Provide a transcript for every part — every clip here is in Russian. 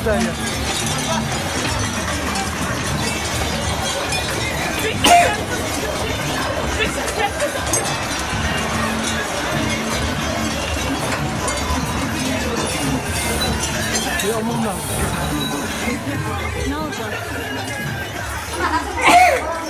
Болгария. Thank you. 왜 엄마? 나오죠.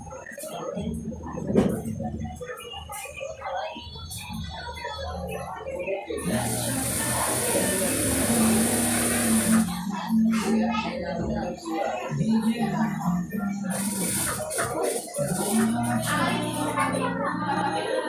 哎呀！